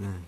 Yeah.